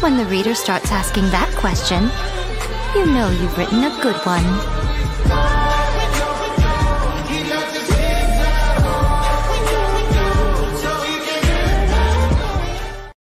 When the reader starts asking that question, you know you've written a good one.